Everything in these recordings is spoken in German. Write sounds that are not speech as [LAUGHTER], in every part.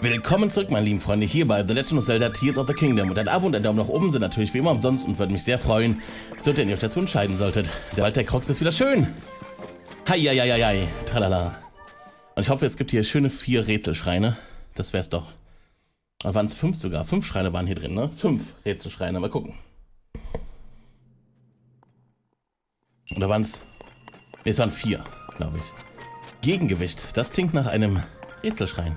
Willkommen zurück, meine lieben Freunde, hier bei The Legend of Zelda Tears of the Kingdom. Und ein Abo und ein Daumen nach oben sind natürlich wie immer umsonst und würde mich sehr freuen, solltet ihr euch dazu entscheiden solltet. Der Wald der Crocs ist wieder schön. Heieieiei, tralala. Und ich hoffe, es gibt hier schöne vier Rätselschreine. Das wär's doch. Oder waren es fünf sogar? Fünf Schreine waren hier drin, ne? Fünf Rätselschreine, mal gucken. Oder waren es... Ne, es waren vier, glaube ich. Gegengewicht, das klingt nach einem Rätselschrein.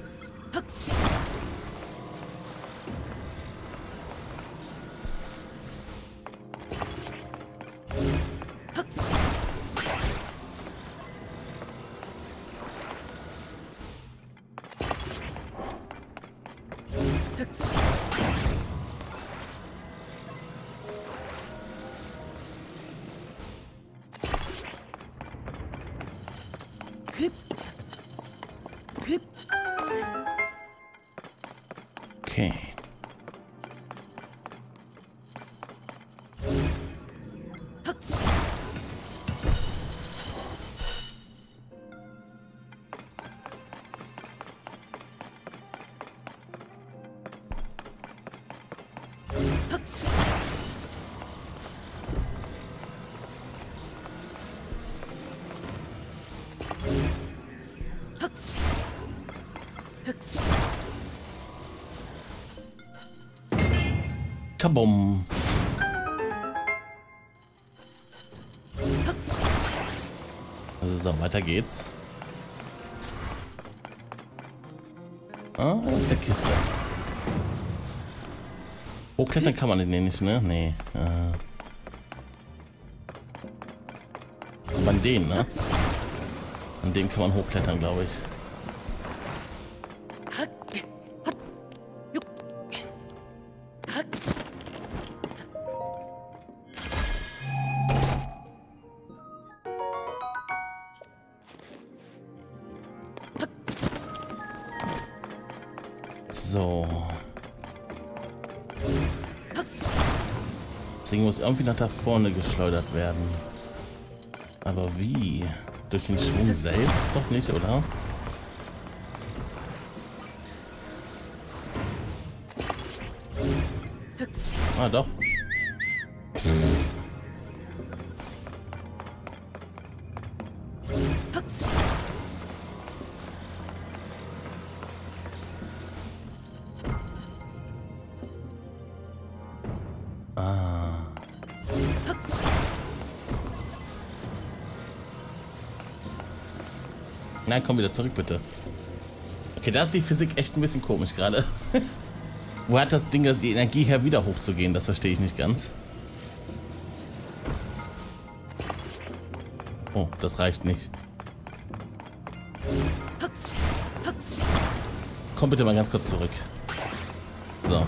Kabum. So, weiter geht's. Ah, ist der Kiste. Hochklettern kann man den nicht, ne? Nee. Äh. Aber an den, ne? An dem kann man hochklettern, glaube ich. Irgendwie nach da vorne geschleudert werden. Aber wie? Durch den Schwung selbst doch nicht, oder? Ah, doch. Nein, komm wieder zurück, bitte. Okay, da ist die Physik echt ein bisschen komisch gerade. [LAUGHS] Wo hat das Ding die Energie her, wieder hochzugehen? Das verstehe ich nicht ganz. Oh, das reicht nicht. Komm bitte mal ganz kurz zurück. So.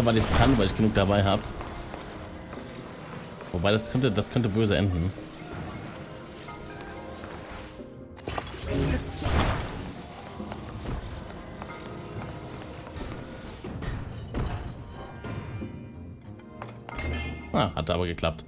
Einfach weil ich es kann, weil ich genug dabei habe. Wobei das könnte, das könnte böse enden. Ah, hat aber geklappt.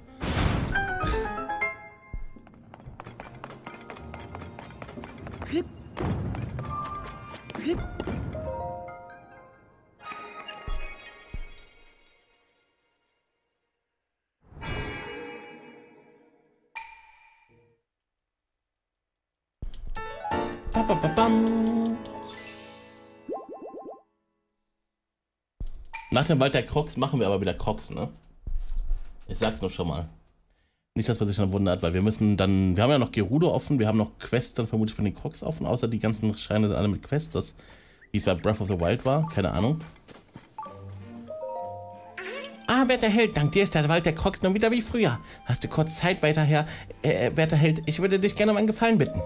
Nach dem Wald der Crocs machen wir aber wieder Crocs, ne? Ich sag's nur schon mal. Nicht, dass man sich dann wundert, weil wir müssen dann, wir haben ja noch Gerudo offen, wir haben noch Quests dann vermutlich von den Crocs offen, außer die ganzen Scheine sind alle mit Quests, das, wie es bei Breath of the Wild war, keine Ahnung. Ah, werter Held, dank dir ist der Wald der Crocs nun wieder wie früher. Hast du kurz Zeit, weiter her, äh, werter Held, ich würde dich gerne um einen Gefallen bitten.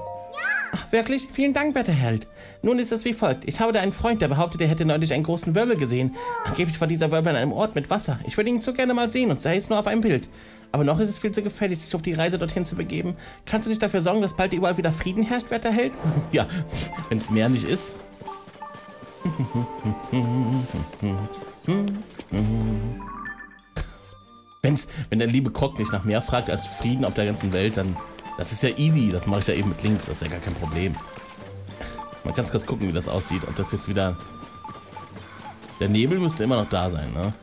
Ach, wirklich? Vielen Dank, werter Held. Nun ist es wie folgt. Ich habe da einen Freund, der behauptet, er hätte neulich einen großen Wirbel gesehen. Angeblich war dieser Wirbel an einem Ort mit Wasser. Ich würde ihn so gerne mal sehen und sei es nur auf einem Bild. Aber noch ist es viel zu gefährlich, sich auf die Reise dorthin zu begeben. Kannst du nicht dafür sorgen, dass bald überall wieder Frieden herrscht, werter Held? [LAUGHS] ja, wenn es mehr nicht ist. Wenn's, wenn der liebe Krog nicht nach mehr fragt als Frieden auf der ganzen Welt, dann... Das ist ja easy, das mache ich ja eben mit links, das ist ja gar kein Problem. Man kann kurz gucken, wie das aussieht. Ob das jetzt wieder... Der Nebel müsste immer noch da sein, ne?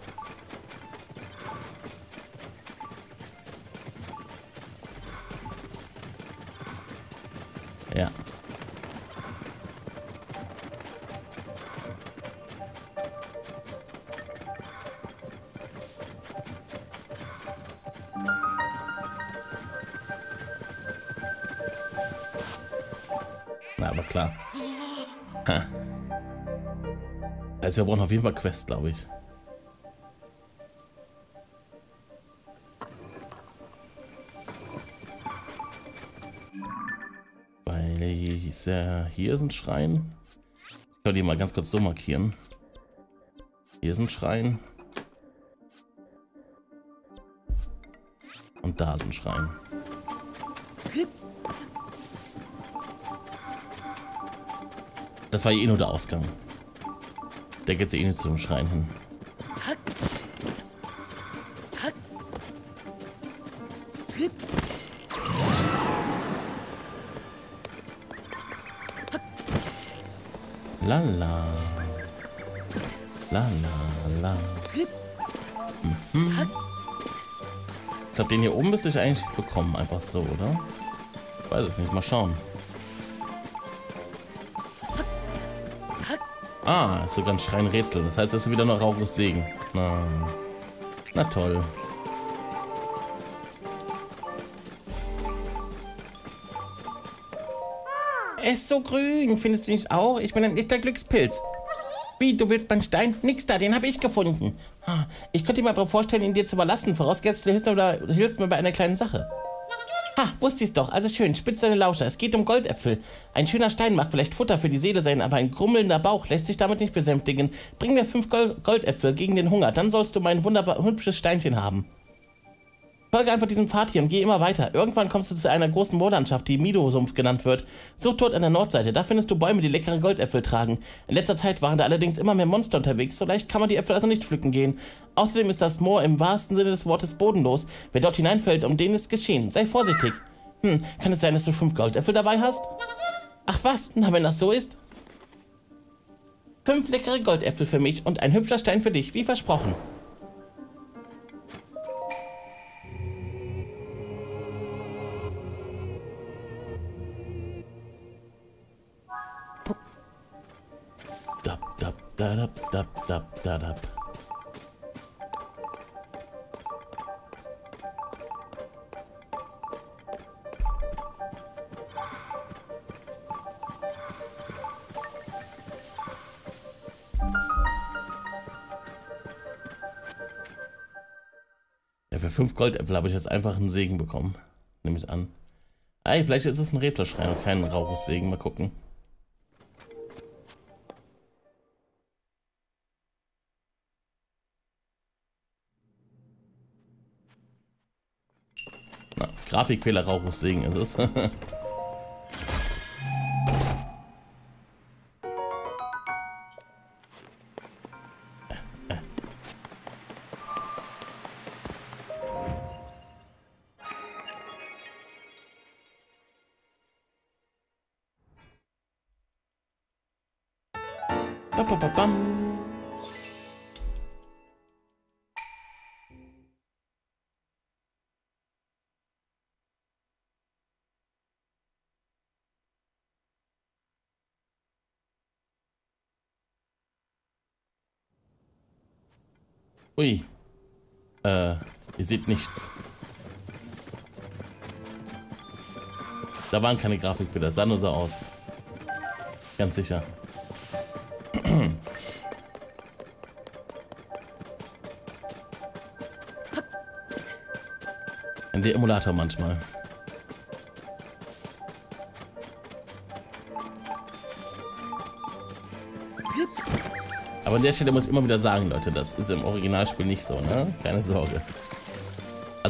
Klar. Also wir brauchen auf jeden Fall Quest, glaube ich. Weil hier ist ein Schrein. Ich kann die mal ganz kurz so markieren. Hier ist ein Schrein. Und da ist ein Schrein. Das war eh nur der Ausgang. Der geht eh nicht zum Schrein hin. La la. La la la. Mhm. Ich glaube, den hier oben müsste ich eigentlich bekommen. Einfach so, oder? Weiß es nicht. Mal schauen. Ah, ist sogar ein Schreinrätsel. Das heißt, das ist wieder noch Rauchus Segen. Na, na toll. Er ist so grün, findest du nicht auch? Ich bin ein echter Glückspilz. Wie, du willst meinen Stein? Nix da, den habe ich gefunden. Ich könnte mir aber vorstellen, ihn dir zu überlassen, vorausgesetzt du hilfst mir bei einer kleinen Sache. Ha, wusste ich's doch. Also schön, spitz deine Lauscher. Es geht um Goldäpfel. Ein schöner Stein mag vielleicht Futter für die Seele sein, aber ein grummelnder Bauch lässt sich damit nicht besänftigen. Bring mir fünf Goldäpfel gegen den Hunger, dann sollst du mein wunderbar hübsches Steinchen haben. Folge einfach diesem Pfad hier und geh immer weiter. Irgendwann kommst du zu einer großen Moorlandschaft, die Mido-Sumpf genannt wird. Such dort an der Nordseite, da findest du Bäume, die leckere Goldäpfel tragen. In letzter Zeit waren da allerdings immer mehr Monster unterwegs, so leicht kann man die Äpfel also nicht pflücken gehen. Außerdem ist das Moor im wahrsten Sinne des Wortes bodenlos. Wer dort hineinfällt, um den ist geschehen. Sei vorsichtig. Hm, kann es sein, dass du fünf Goldäpfel dabei hast? Ach was, na wenn das so ist. Fünf leckere Goldäpfel für mich und ein hübscher Stein für dich, wie versprochen. Dab, dab, dab, dab, dab, dab. Ja, für fünf Goldäpfel habe ich jetzt einfach einen Segen bekommen. Nehme ich an. Ey, vielleicht ist es ein Rätselschrein und kein Rauchessegen. Mal gucken. Grafikfehler Rauchessegen ist es. [LAUGHS] ihr seht nichts. Da waren keine Grafik das, sah nur so aus. Ganz sicher. Der Emulator manchmal. Aber an der Stelle muss ich immer wieder sagen, Leute, das ist im Originalspiel nicht so, ne? Keine Sorge.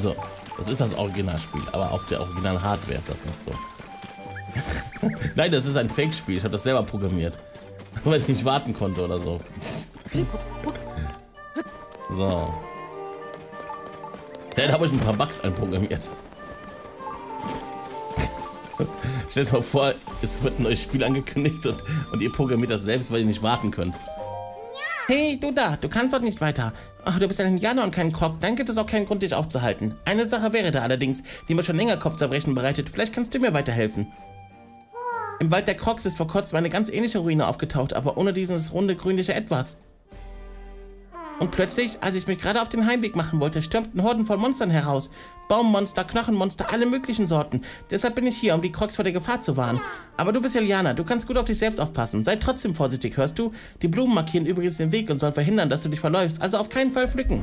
Also, das ist das Originalspiel, aber auf der Original-Hardware ist das nicht so. [LAUGHS] Nein, das ist ein Fake-Spiel. Ich habe das selber programmiert. [LAUGHS] Weil ich nicht warten konnte oder so. [LAUGHS] So. Dann habe ich ein paar Bugs einprogrammiert. Stellt euch vor, es wird ein neues Spiel angekündigt und, und ihr programmiert das selbst, weil ihr nicht warten könnt. Hey, du da, du kannst doch nicht weiter. Ach, du bist ein Indianer und kein Krog, dann gibt es auch keinen Grund, dich aufzuhalten. Eine Sache wäre da allerdings, die mir schon länger Kopfzerbrechen bereitet. Vielleicht kannst du mir weiterhelfen. Im Wald der Crocs ist vor kurzem eine ganz ähnliche Ruine aufgetaucht, aber ohne dieses runde grünliche Etwas. Und plötzlich, als ich mich gerade auf den Heimweg machen wollte, stürmten Horden von Monstern heraus. Baummonster, Knochenmonster, alle möglichen Sorten. Deshalb bin ich hier, um die Crocs vor der Gefahr zu warnen. Aber du bist ja Liana, du kannst gut auf dich selbst aufpassen. Sei trotzdem vorsichtig, hörst du? Die Blumen markieren übrigens den Weg und sollen verhindern, dass du dich verläufst. Also auf keinen Fall pflücken.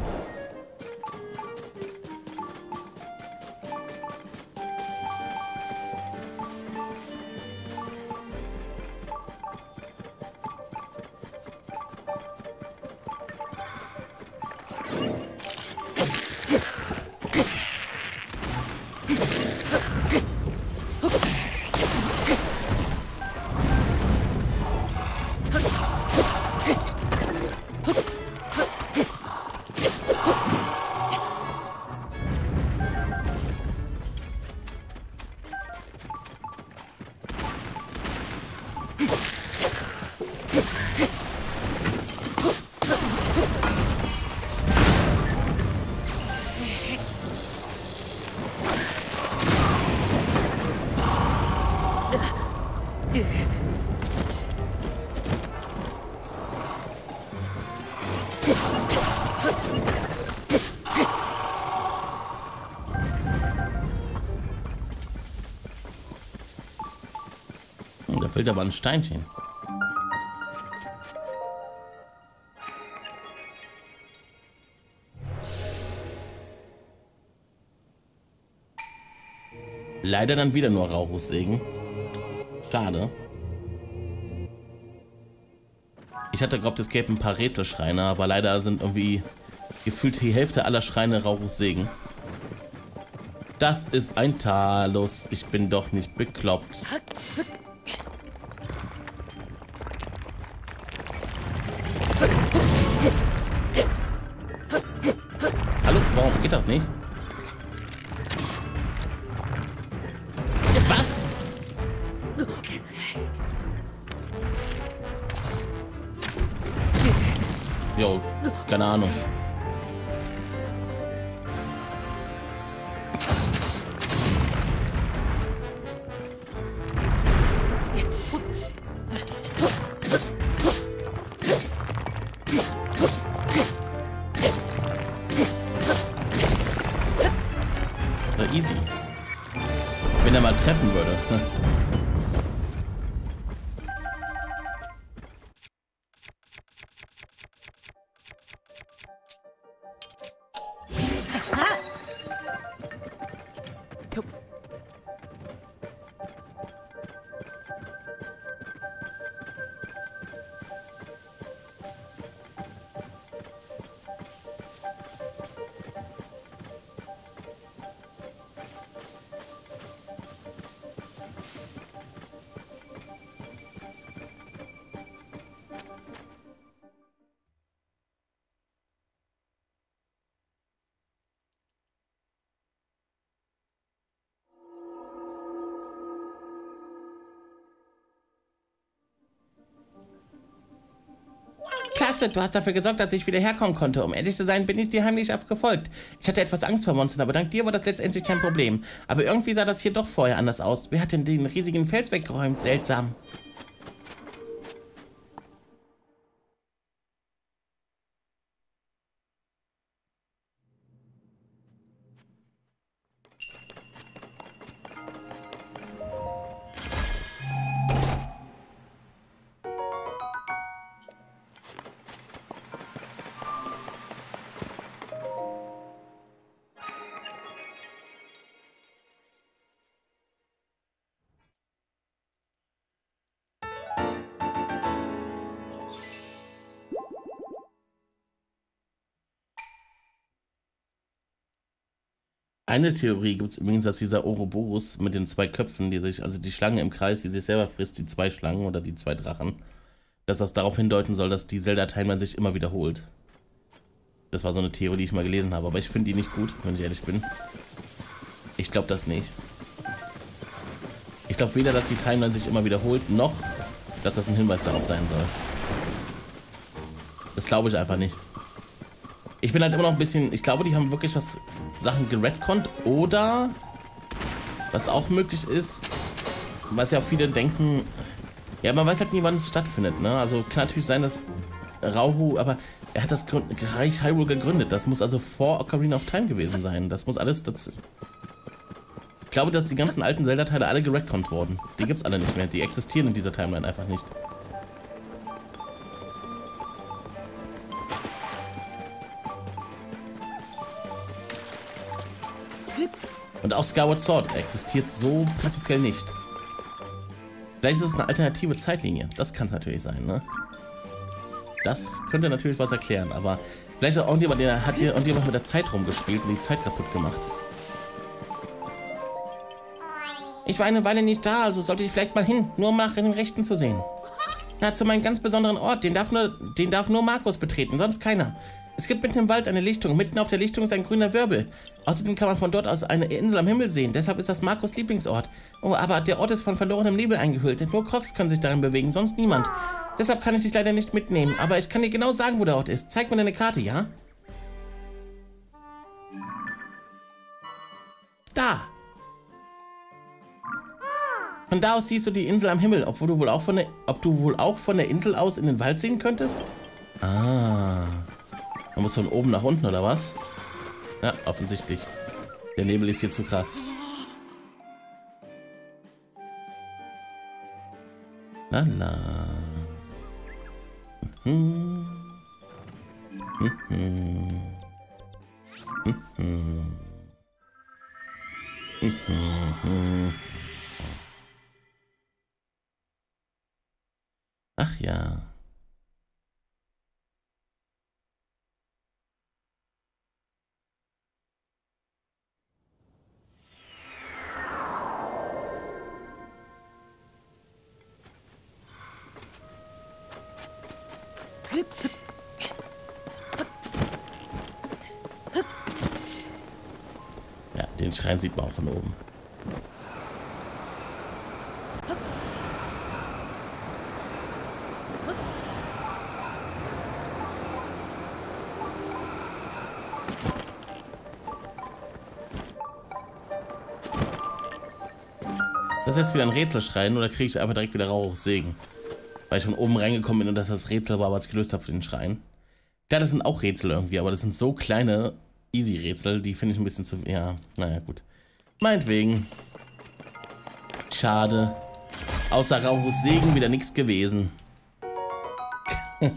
Fällt aber ein Steinchen. Leider dann wieder nur Rauchhussegen. Schade. Ich hatte gehofft, es gäbe ein paar Rätselschreine, aber leider sind irgendwie gefühlt die Hälfte aller Schreine Rauchhussegen. Das ist ein Talus. Ich bin doch nicht bekloppt. Das nicht? Was? Jo, keine Ahnung. Klasse, du hast dafür gesorgt, dass ich wieder herkommen konnte. Um ehrlich zu sein, bin ich dir heimlich aufgefolgt. Ich hatte etwas Angst vor Monstern, aber dank dir war das letztendlich kein Problem. Aber irgendwie sah das hier doch vorher anders aus. Wer hat denn den riesigen Fels weggeräumt? Seltsam. Eine Theorie gibt es übrigens, dass dieser Ouroboros mit den zwei Köpfen, die sich, also die Schlange im Kreis, die sich selber frisst, die zwei Schlangen oder die zwei Drachen, dass das darauf hindeuten soll, dass die Zelda-Timeline sich immer wiederholt. Das war so eine Theorie, die ich mal gelesen habe, aber ich finde die nicht gut, wenn ich ehrlich bin. Ich glaube das nicht. Ich glaube weder, dass die Timeline sich immer wiederholt, noch, dass das ein Hinweis darauf sein soll. Das glaube ich einfach nicht. Ich bin halt immer noch ein bisschen, ich glaube, die haben wirklich was Sachen geredconnt oder was auch möglich ist, was ja viele denken, ja, man weiß halt nie, wann es stattfindet, ne? Also kann natürlich sein, dass Rauhu, aber er hat das Reich Hyrule gegründet. Das muss also vor Ocarina of Time gewesen sein. Das muss alles dazu... Ich glaube, dass die ganzen alten Zelda-Teile alle geredconnt wurden. Die gibt's alle nicht mehr. Die existieren in dieser Timeline einfach nicht. Und auch Skyward Sword existiert so prinzipiell nicht. Vielleicht ist es eine alternative Zeitlinie. Das kann es natürlich sein, ne? Das könnte natürlich was erklären, aber vielleicht auch irgendjemand, der hat hier irgendjemand mit der Zeit rumgespielt und die Zeit kaputt gemacht. Ich war eine Weile nicht da, also sollte ich vielleicht mal hin, nur um nach dem Rechten zu sehen. Na, zu meinem ganz besonderen Ort, den darf nur, den darf nur Markus betreten, sonst keiner. Es gibt mitten im Wald eine Lichtung. Mitten auf der Lichtung ist ein grüner Wirbel. Außerdem kann man von dort aus eine Insel am Himmel sehen. Deshalb ist das Markus Lieblingsort. Oh, aber der Ort ist von verlorenem Nebel eingehüllt. Nur Crocs können sich darin bewegen, sonst niemand. Deshalb kann ich dich leider nicht mitnehmen. Aber ich kann dir genau sagen, wo der Ort ist. Zeig mir deine Karte, ja? Da. Von da aus siehst du die Insel am Himmel, obwohl du wohl auch von der, ob du wohl auch von der Insel aus in den Wald sehen könntest? Ah. Man muss von oben nach unten, oder was? Ja, offensichtlich. Der Nebel ist hier zu krass. Lala. Mhm. Mhm. Mhm. Mhm. Ach ja. Ja, den Schrein sieht man auch von oben. Das ist jetzt wieder ein Rätselschrein oder kriege ich einfach direkt wieder Rauchsegen? Weil ich von oben reingekommen bin und das das Rätsel war, was ich gelöst habe für den Schrein. Ja, das sind auch Rätsel irgendwie, aber das sind so kleine Easy-Rätsel, die finde ich ein bisschen zu... Ja, naja, gut. Meinetwegen. Schade. Außer Rauchus Segen wieder nichts gewesen. [LAUGHS]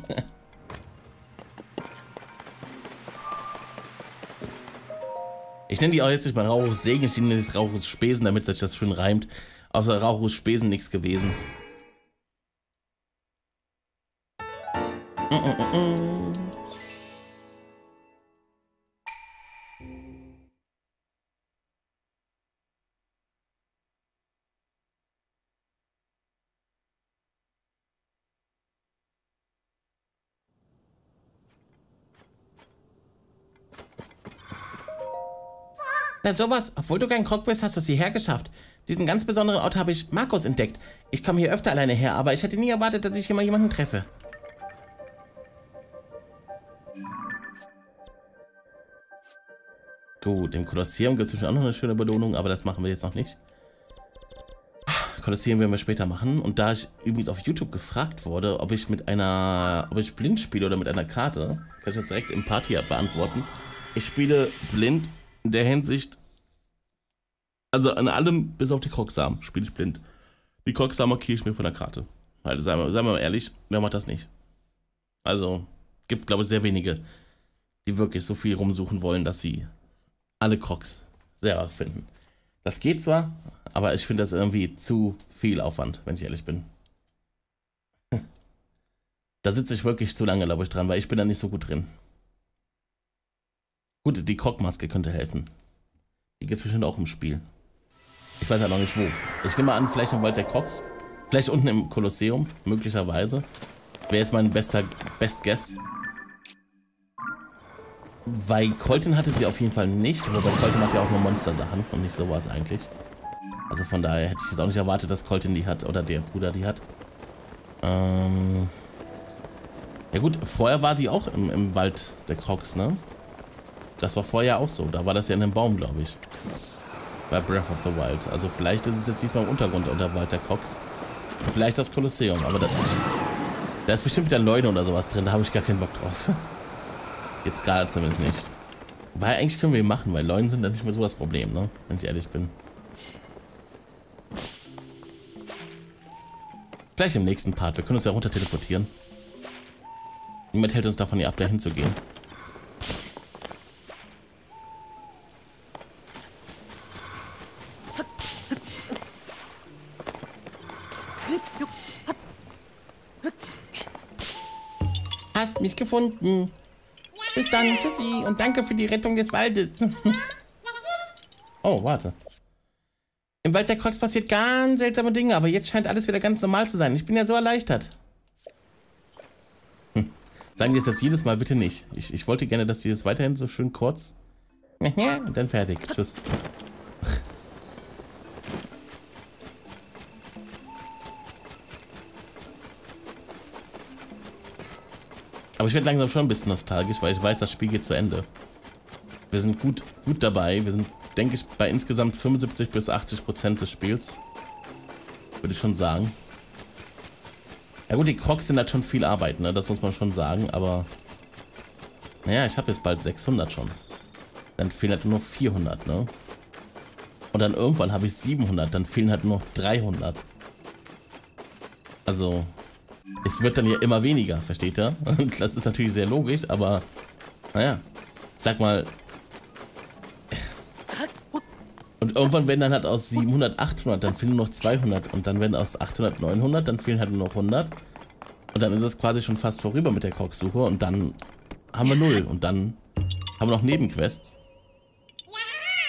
ich nenne die auch jetzt nicht mal Rauchus Segen, ich nenne das Rauchus Spesen, damit sich das schön reimt. Außer Rauchus Spesen nichts gewesen. Na sowas, obwohl du kein Krog bist, hast du es hierher geschafft. Diesen ganz besonderen Ort habe ich Markus entdeckt. Ich komme hier öfter alleine her, aber ich hätte nie erwartet, dass ich hier mal jemanden treffe. Gut, im Kolosseum gibt es auch noch eine schöne Belohnung, aber das machen wir jetzt noch nicht. Kolosseum werden wir später machen. Und da ich übrigens auf YouTube gefragt wurde, ob ich mit einer, ob ich blind spiele oder mit einer Karte, kann ich das direkt im Party beantworten. Ich spiele blind in der Hinsicht, also an allem bis auf die Krocksamen spiele ich blind. Die Krocksamen markiere ich mir von der Karte. Also seien wir, seien wir mal ehrlich, wer macht das nicht? Also, gibt glaube ich sehr wenige, die wirklich so viel rumsuchen wollen, dass sie alle Crocs selber finden. Das geht zwar, aber ich finde das irgendwie zu viel Aufwand, wenn ich ehrlich bin. Da sitze ich wirklich zu lange, glaube ich, dran, weil ich bin da nicht so gut drin. Gut, die Krogmaske könnte helfen. Die gibt es bestimmt auch im Spiel. Ich weiß ja noch nicht wo. Ich nehme an, vielleicht im Wald der Crocs. Vielleicht unten im Kolosseum, möglicherweise. Wer ist mein bester Best Guess? Weil Colton hatte sie auf jeden Fall nicht, wobei Colton hat ja auch nur Monster-Sachen und nicht sowas eigentlich. Also von daher hätte ich es auch nicht erwartet, dass Colton die hat oder der Bruder die hat. Ähm ja gut, vorher war die auch im, im Wald der Crocs, ne? Das war vorher auch so. Da war das ja in einem Baum, glaube ich. Bei Breath of the Wild. Also vielleicht ist es jetzt diesmal im Untergrund unter Wald der Crocs. Vielleicht das Kolosseum, aber da, da ist bestimmt wieder Leute oder sowas drin. Da habe ich gar keinen Bock drauf. [LAUGHS] Jetzt gerade zumindest nicht. Weil eigentlich können wir ihn machen, weil Leuten sind dann nicht mehr so das Problem, ne? Wenn ich ehrlich bin. Gleich im nächsten Part. Wir können uns ja runter teleportieren. Niemand hält uns davon hier ab, da hinzugehen. Hast mich gefunden. Bis dann, tschüssi und danke für die Rettung des Waldes. [LAUGHS] oh, warte. Im Wald der Crocs passiert ganz seltsame Dinge, aber jetzt scheint alles wieder ganz normal zu sein. Ich bin ja so erleichtert. Hm. Sagen wir es jetzt jedes Mal bitte nicht. Ich, ich wollte gerne, dass die das weiterhin so schön kurz... [LAUGHS] und dann fertig. Tschüss. Aber ich werde langsam schon ein bisschen nostalgisch, weil ich weiß, das Spiel geht zu Ende. Wir sind gut, gut dabei. Wir sind, denke ich, bei insgesamt 75 bis 80 Prozent des Spiels. Würde ich schon sagen. Ja gut, die Crocs sind halt schon viel Arbeit, ne? Das muss man schon sagen, aber... Naja, ich habe jetzt bald 600 schon. Dann fehlen halt nur noch 400, ne? Und dann irgendwann habe ich 700, dann fehlen halt nur noch 300. Also, es wird dann ja immer weniger, versteht ihr? Und [LAUGHS] das ist natürlich sehr logisch, aber naja, sag mal. Und irgendwann werden dann halt aus 700 800, dann fehlen nur noch 200 und dann werden aus 800 900, dann fehlen halt nur noch 100 und dann ist es quasi schon fast vorüber mit der Krogsuche und dann haben wir null und dann haben wir noch Nebenquests.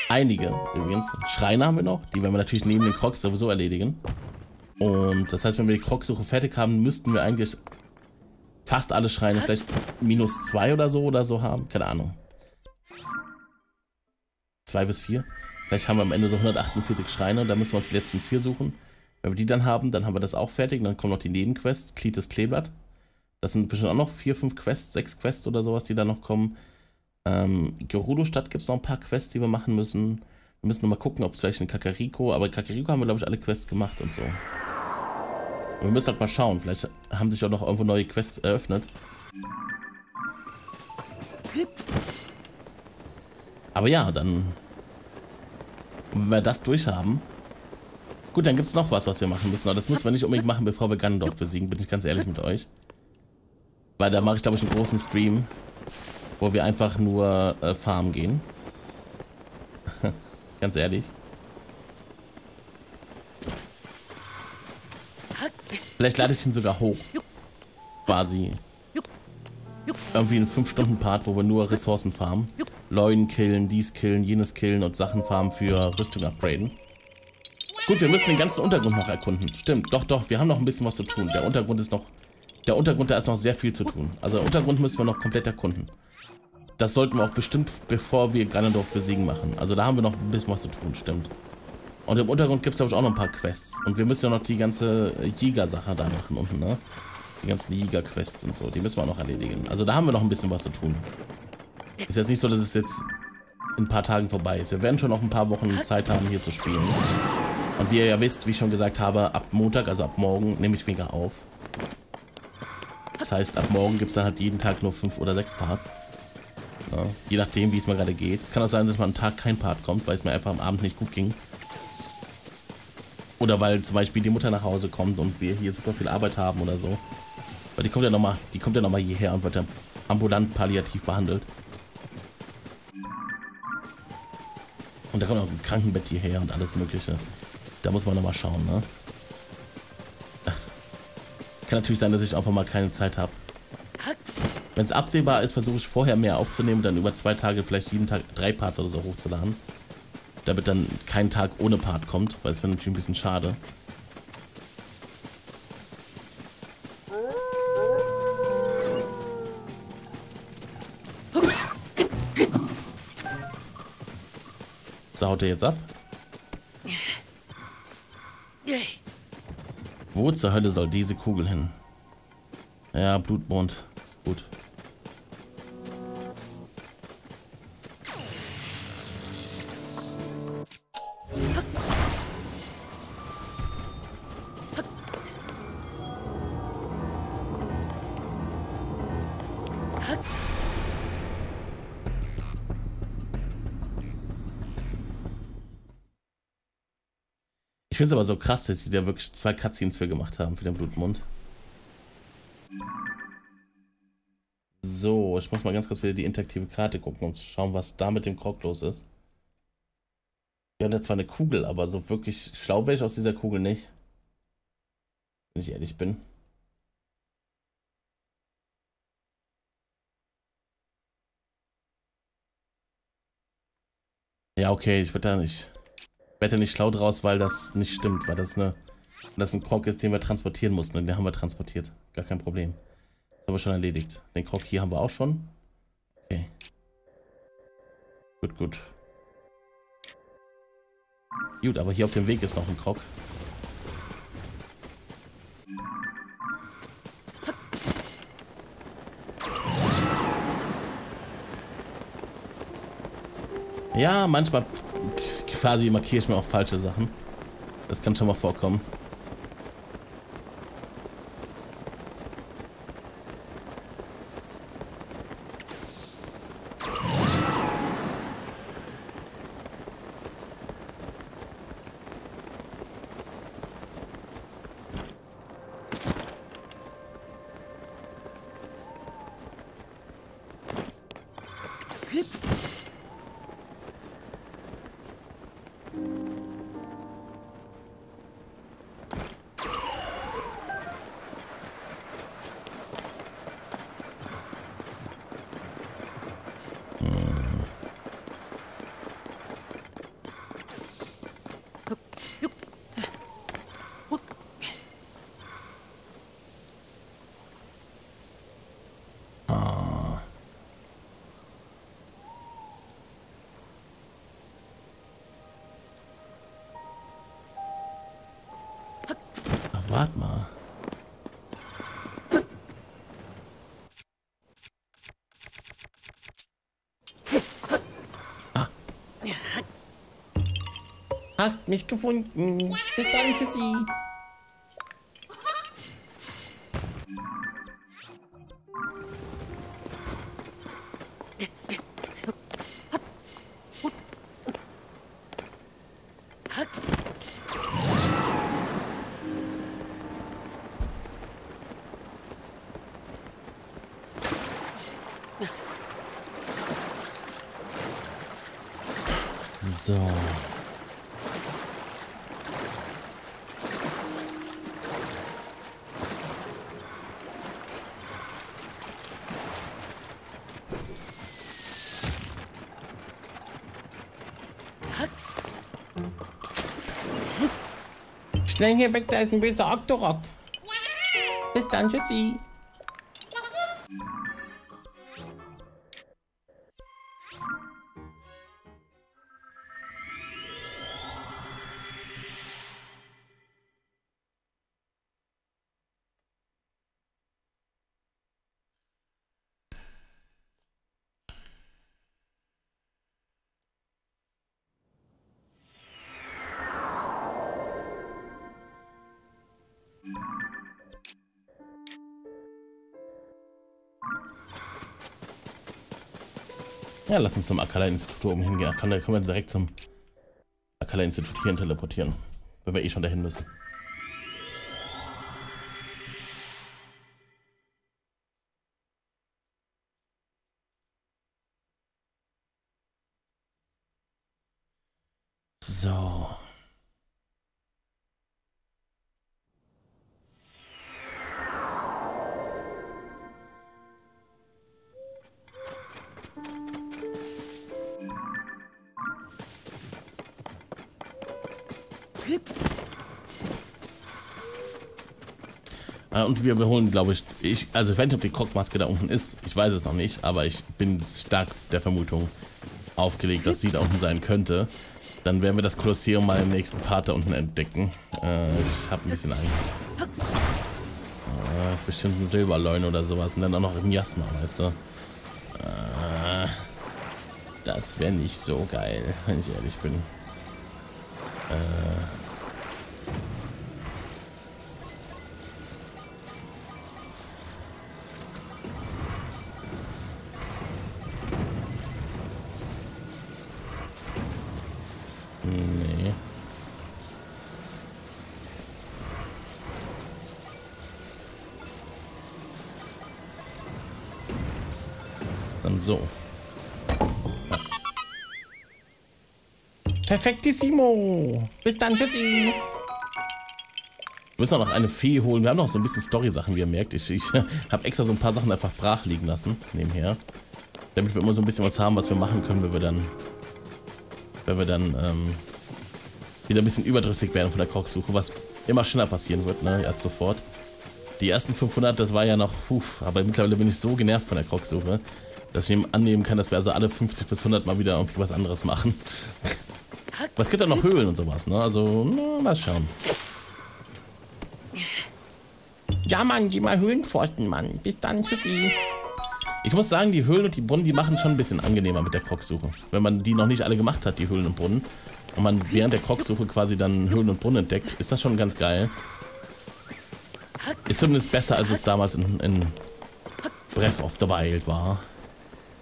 Einige übrigens. Schreine haben wir noch, die werden wir natürlich neben den Crocs sowieso erledigen. Und das heißt, wenn wir die Krogsuche fertig haben, müssten wir eigentlich fast alle Schreine vielleicht minus zwei oder so oder so haben. Keine Ahnung. Zwei bis vier. Vielleicht haben wir am Ende so 148 Schreine. Da müssen wir uns die letzten vier suchen. Wenn wir die dann haben, dann haben wir das auch fertig. Dann kommen noch die Nebenquests. Klites Kleeblatt. Das sind bestimmt auch noch vier, fünf Quests, sechs Quests oder sowas, die da noch kommen. Ähm, Gerudo-Stadt gibt es noch ein paar Quests, die wir machen müssen. Wir müssen noch mal gucken, ob es vielleicht in Kakariko, aber in Kakariko haben wir, glaube ich, alle Quests gemacht und so. Wir müssen halt mal schauen. Vielleicht haben sich auch noch irgendwo neue Quests eröffnet. Aber ja, dann... Wenn wir das durchhaben... Gut, dann gibt es noch was, was wir machen müssen. Aber das müssen wir nicht unbedingt machen, bevor wir Ganondorf besiegen. Bin ich ganz ehrlich mit euch. Weil da mache ich, glaube ich, einen großen Stream, wo wir einfach nur äh, farmen gehen. [LAUGHS] ganz ehrlich. Vielleicht lade ich ihn sogar hoch. Quasi. Irgendwie einen 5-Stunden-Part, wo wir nur Ressourcen farmen. Leuen killen, dies killen, jenes killen und Sachen farmen für Rüstung upgraden. Gut, wir müssen den ganzen Untergrund noch erkunden. Stimmt, doch, doch, wir haben noch ein bisschen was zu tun. Der Untergrund ist noch... Der Untergrund, da ist noch sehr viel zu tun. Also Untergrund müssen wir noch komplett erkunden. Das sollten wir auch bestimmt, bevor wir Ganondorf besiegen machen. Also da haben wir noch ein bisschen was zu tun, stimmt. Und im Untergrund gibt es, glaube ich, auch noch ein paar Quests. Und wir müssen ja noch die ganze Jäger-Sache da machen unten, ne? Die ganzen Jäger-Quests und so. Die müssen wir auch noch erledigen. Also da haben wir noch ein bisschen was zu tun. Ist jetzt nicht so, dass es jetzt in ein paar Tagen vorbei ist. Wir werden schon noch ein paar Wochen Zeit haben, hier zu spielen. Und wie ihr ja wisst, wie ich schon gesagt habe, ab Montag, also ab morgen, nehme ich weniger auf. Das heißt, ab morgen gibt es dann halt jeden Tag nur fünf oder sechs Parts. Ja, je nachdem, wie es mir gerade geht. Es kann auch sein, dass mal am Tag kein Part kommt, weil es mir einfach am Abend nicht gut ging. Oder weil zum Beispiel die Mutter nach Hause kommt und wir hier super viel Arbeit haben oder so. Weil die kommt ja nochmal, die kommt ja nochmal hierher und wird dann ambulant palliativ behandelt. Und da kommt auch ein Krankenbett hierher und alles mögliche. Da muss man nochmal schauen, ne? Kann natürlich sein, dass ich einfach mal keine Zeit habe. Wenn es absehbar ist, versuche ich vorher mehr aufzunehmen, dann über zwei Tage vielleicht jeden Tag drei Parts oder so hochzuladen damit dann kein Tag ohne Part kommt, weil es wäre natürlich ein bisschen schade. So, haut er jetzt ab? Wo zur Hölle soll diese Kugel hin? Ja, Blutmond. Ist gut. Ich finde es aber so krass, dass sie da wirklich zwei Cutscenes für gemacht haben, für den Blutmund. So, ich muss mal ganz kurz wieder die interaktive Karte gucken, zu schauen, was da mit dem Krog los ist. Wir haben ja zwar eine Kugel, aber so wirklich schlau wäre ich aus dieser Kugel nicht. Wenn ich ehrlich bin. Ja, okay, ich würde da nicht werde nicht schlau draus, weil das nicht stimmt, weil das, eine, das ein Krog ist, den wir transportieren mussten. Und den haben wir transportiert. Gar kein Problem. Das haben wir schon erledigt. Den Krog hier haben wir auch schon. Okay. Gut, gut. Gut, aber hier auf dem Weg ist noch ein Krog. Ja, manchmal quasi markiere ich mir auch falsche Sachen. Das kann schon mal vorkommen. Wart mal. Ah. Hast mich gefunden. Bis dann, Tschüssi. So. Schnell hier weg, da ist ein böser Octorok. Bis dann, tschüssi. Ja, lass uns zum Akala-Institut oben hingehen. Akala können wir direkt zum Akala-Institut hier teleportieren. Wenn wir eh schon dahin müssen. So. Und wir, wir holen, glaube ich, ich, also ich weiß nicht, ob die Krogmaske da unten ist. Ich weiß es noch nicht, aber ich bin stark der Vermutung aufgelegt, dass sie da unten sein könnte. Dann werden wir das Kolosseum mal im nächsten Part da unten entdecken. Äh, ich habe ein bisschen Angst. Äh, ist bestimmt ein Silberleun oder sowas. Und dann auch noch ein Jasma, weißt du. Äh, das wäre nicht so geil, wenn ich ehrlich bin. Äh, Dann so. Perfektissimo. Bis dann, tschüssi. Wir müssen auch noch eine Fee holen. Wir haben noch so ein bisschen Story-Sachen, wie ihr merkt. Ich, ich [LAUGHS] habe extra so ein paar Sachen einfach brach liegen lassen, nebenher. Damit wir immer so ein bisschen was haben, was wir machen können, wenn wir dann, wenn wir dann ähm, wieder ein bisschen überdrüssig werden von der Krogsuche, was immer schneller passieren wird, ne, als sofort. Die ersten 500, das war ja noch, huf, aber mittlerweile bin ich so genervt von der Krogsuche, dass ich annehmen kann, dass wir also alle 50 bis 100 mal wieder irgendwie was anderes machen. Es gibt ja noch Höhlen und sowas, ne? Also, na, mal schauen. Ja, Mann, geh mal Höhlen forschen, Mann. Bis dann, tschüssi. Ich muss sagen, die Höhlen und die Brunnen, die machen schon ein bisschen angenehmer mit der Krogsuche. Wenn man die noch nicht alle gemacht hat, die Höhlen und Brunnen, und man während der Krogsuche quasi dann Höhlen und Brunnen entdeckt, ist das schon ganz geil. Ist zumindest besser, als es damals in, in Breath of the Wild war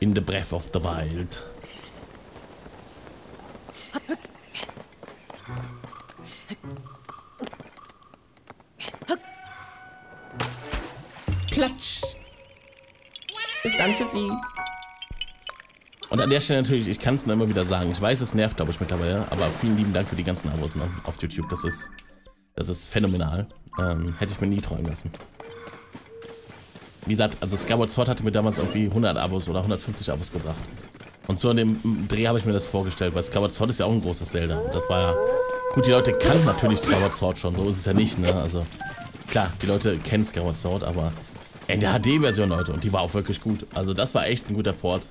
in the Breath of the Wild. Platsch. Bis dann, tschüssi. Und an der Stelle natürlich, ich kann es nur immer wieder sagen. Ich weiß, es nervt, glaube ich, mittlerweile. Aber vielen lieben Dank für die ganzen Abos ne, auf YouTube. Das ist, das ist phänomenal. Ähm, hätte ich mir nie träumen lassen. Wie gesagt, also Skyward Sword hatte mir damals irgendwie 100 Abos oder 150 Abos gebracht. Und so in dem Dreh habe ich mir das vorgestellt, weil Skyward Sword ist ja auch ein großes Zelda. Das war ja... Gut, die Leute kannten natürlich Skyward Sword schon, so ist es ja nicht, ne? Also, klar, die Leute kennen Skyward Sword, aber in der HD-Version, Leute, und die war auch wirklich gut. Also das war echt ein guter Port.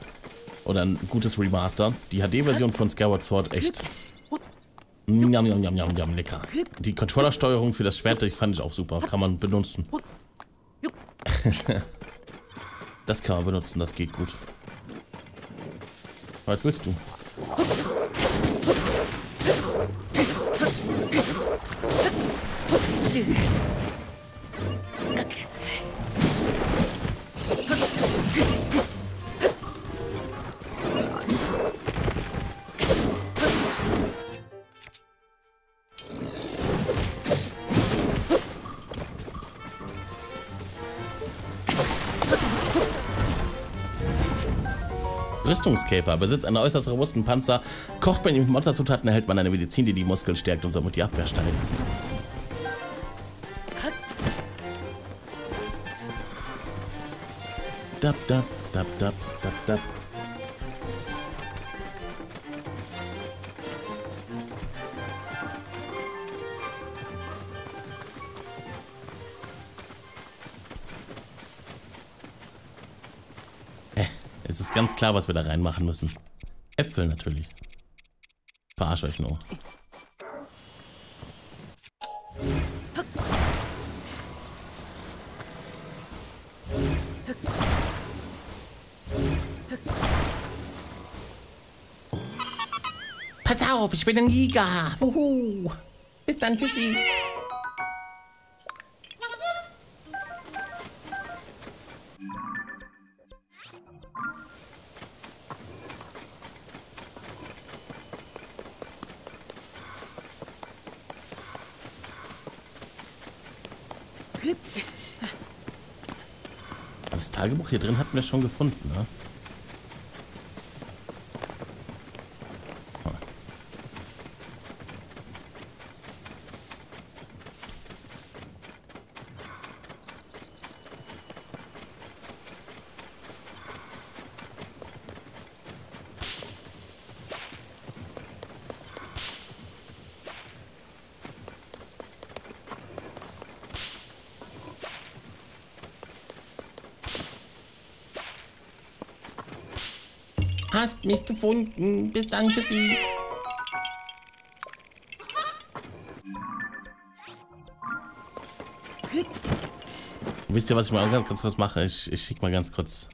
Oder ein gutes Remaster. Die HD-Version von Skyward Sword, echt... Njam, njam, njam, njam, lecker. Die Controllersteuerung für das Schwert, die fand ich auch super. Kann man benutzen. [LAUGHS] das kann man benutzen, das geht gut. Was willst du? Rüstungskäfer. Besitzt einen äußerst robusten Panzer. Kocht man ihn mit Monsterzutaten, erhält man eine Medizin, die die Muskeln stärkt und somit die Abwehr steigert. Dab, dab, dab, dab, dab, dab. Ist ganz klar, was wir da reinmachen müssen. Äpfel natürlich. Verarsch euch nur. Pass auf, ich bin ein Giga. Uhu. Bis dann, tschüssi. Hier drin hatten wir schon gefunden, ne? hast mich gefunden. Bis dann, tschüssi. Wisst ihr, was ich mal ganz, ganz kurz mache? Ich, ich schicke mal ganz kurz.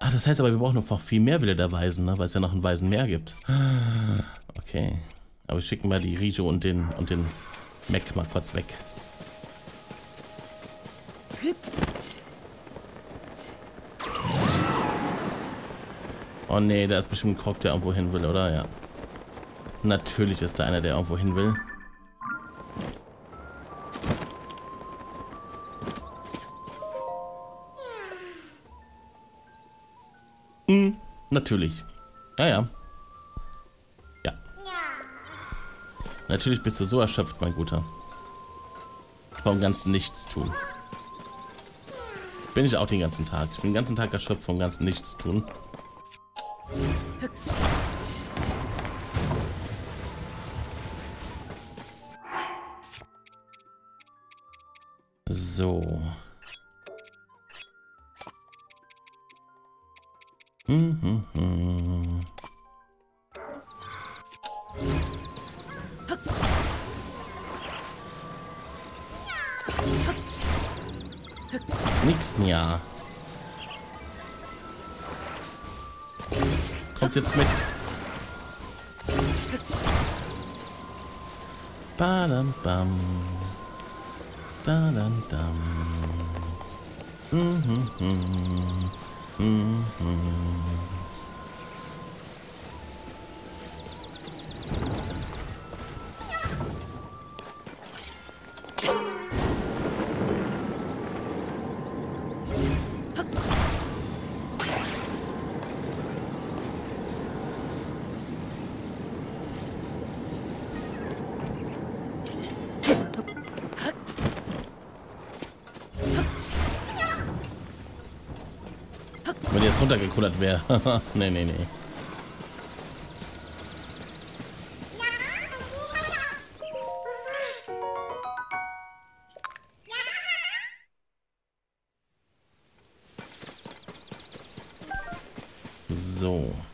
Ah, das heißt aber, wir brauchen noch viel mehr Wille der Weisen, ne? weil es ja noch einen Weisen mehr gibt. Ah, okay. Aber ich schicke mal die Rijo und den, und den Mac mal kurz weg. Oh nee, da ist bestimmt ein Krog, der irgendwo hin will, oder? Ja. Natürlich ist da einer, der irgendwo hin will. Hm, natürlich. Ja, ja. Ja. Natürlich bist du so erschöpft, mein Guter. Vom ganzen Nichts tun. Bin ich auch den ganzen Tag. Ich bin den ganzen Tag erschöpft vom ganzen Nichts tun. So. Hm, hm, hm. Nix, ja. Kommt jetzt mit. Badam bam. Da dam dam. Mhm, mhm. Runtergekullert wäre. [LAUGHS] nee, nee, nee. So.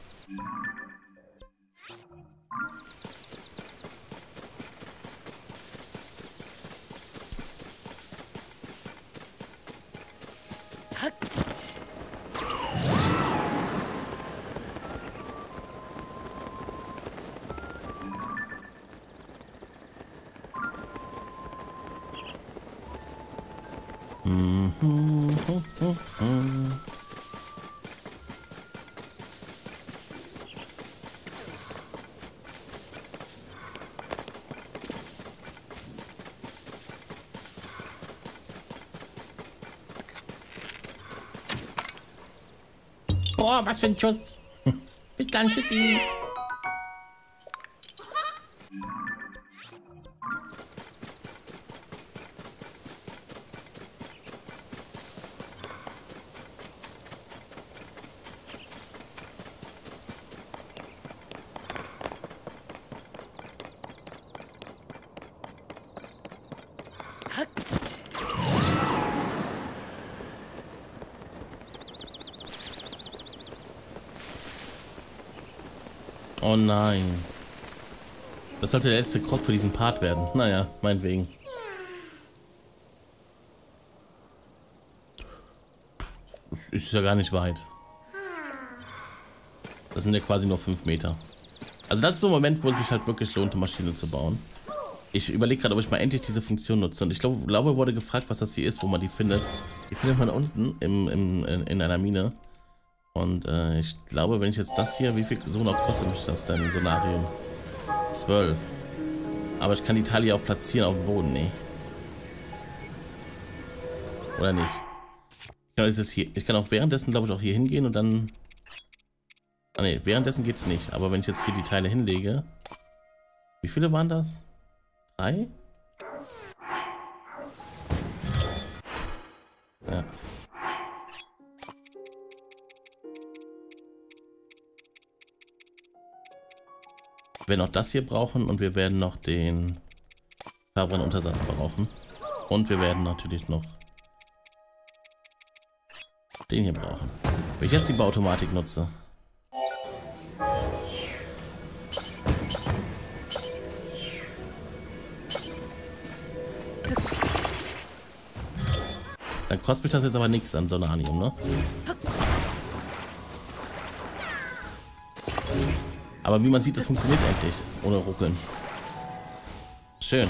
Was für ein Schuss. Bis dann, tschüssi. Oh nein. Das sollte der letzte Krog für diesen Part werden. Naja, meinetwegen. Ist ja gar nicht weit. Das sind ja quasi nur 5 Meter. Also das ist so ein Moment, wo es sich halt wirklich lohnt, eine Maschine zu bauen. Ich überlege gerade, ob ich mal endlich diese Funktion nutze. Und ich glaube, glaube, wurde gefragt, was das hier ist, wo man die findet. Die findet man unten im, im, in einer Mine. Und äh, ich glaube, wenn ich jetzt das hier, wie viel so noch kostet mich das denn, Sonarium? 12. Aber ich kann die Teile auch platzieren auf dem Boden, nee. Oder nicht? Ich kann, ich kann auch währenddessen, glaube ich, auch hier hingehen und dann... Ah ne, währenddessen geht es nicht. Aber wenn ich jetzt hier die Teile hinlege... Wie viele waren das? Drei? Wir werden noch das hier brauchen und wir werden noch den Fahrbrennuntersatz brauchen. Und wir werden natürlich noch den hier brauchen. Wenn ich jetzt die Bauautomatik nutze. kostet mich das jetzt aber nichts an Sonanium, ne? Aber wie man sieht, das funktioniert endlich. Ohne Ruckeln. Schön.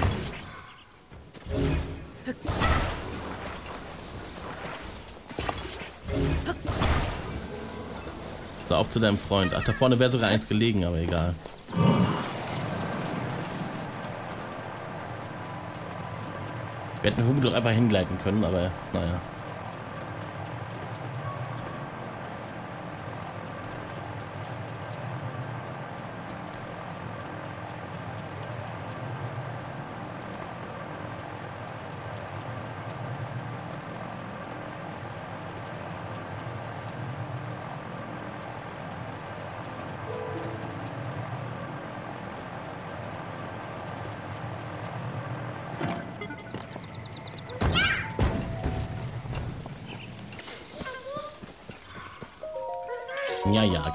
So, auf zu deinem Freund. Ach, da vorne wäre sogar eins gelegen, aber egal. Wir hätten Hugo doch einfach hingleiten können, aber naja.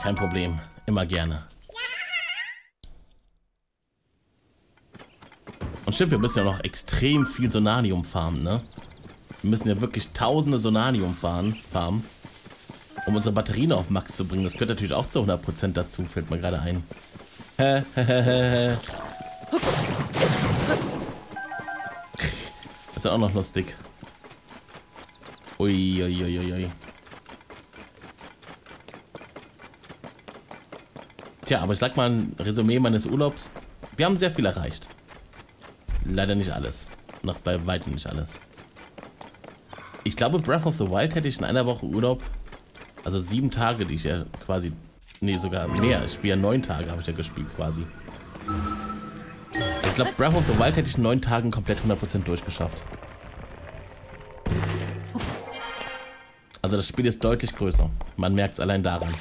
Kein Problem. Immer gerne. Und stimmt, wir müssen ja noch extrem viel Sonanium farmen, ne? Wir müssen ja wirklich tausende Sonanium fahren, farmen, um unsere Batterien auf Max zu bringen. Das gehört natürlich auch zu 100% dazu, fällt mir gerade ein. [LAUGHS] das ist ja auch noch lustig. Uiuiuiui. Ui, ui, ui. Tja, aber ich sag mal ein Resümee meines Urlaubs. Wir haben sehr viel erreicht. Leider nicht alles. Noch bei weitem nicht alles. Ich glaube, Breath of the Wild hätte ich in einer Woche Urlaub. Also sieben Tage, die ich ja quasi. Nee, sogar mehr. Ich spiele ja neun Tage, habe ich ja gespielt quasi. Also ich glaube, Breath of the Wild hätte ich in neun Tagen komplett 100% durchgeschafft. Also das Spiel ist deutlich größer. Man merkt es allein daran.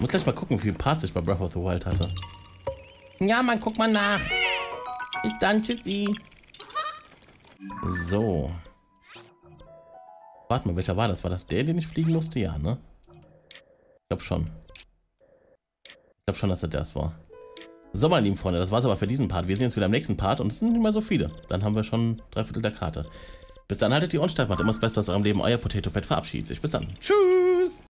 Muss gleich mal gucken, wie viele Parts ich bei Breath of the Wild hatte. Ja, man, guck mal nach. Bis dann, tschüssi. So. Warte mal, welcher war das? War das der, den ich fliegen musste? Ja, ne? Ich glaube schon. Ich glaube schon, dass er das war. So, meine lieben Freunde, das war's aber für diesen Part. Wir sehen uns wieder im nächsten Part und es sind nicht mehr so viele. Dann haben wir schon drei Viertel der Karte. Bis dann haltet die steif, macht immer das Beste aus eurem Leben. Euer Potato Pet verabschiedet sich. Bis dann. Tschüss.